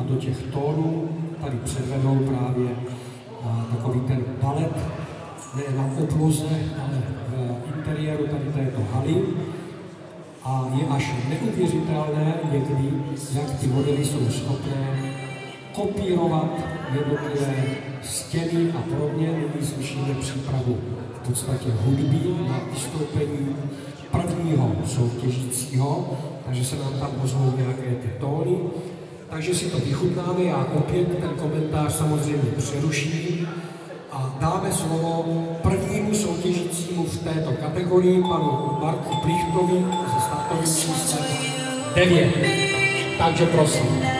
a do těch tónů tady předvedou právě takový ten balet, ne na obloze, ale v interiéru tady této haly. A je až neuvěřitelné někdy, jak ty modely jsou schopné kopírovat jednotlivé stěny a podobně. Nyní slyšíme přípravu v podstatě hudby na vystoupení prvního soutěžícího, takže se nám tam ozvou nějaké ty tóny. Takže si to vychutnáme, já opět ten komentář samozřejmě přeruším a dáme slovo prvnímu soutěžícímu v této kategorii, panu Marku Plichtovi ze startovým číslem 9. Takže prosím.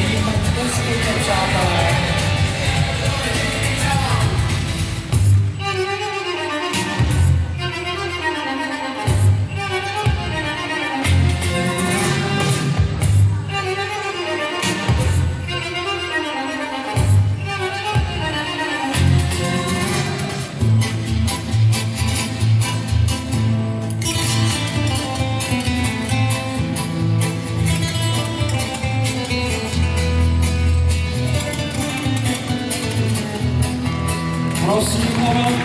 This is a good job, 楽しいもの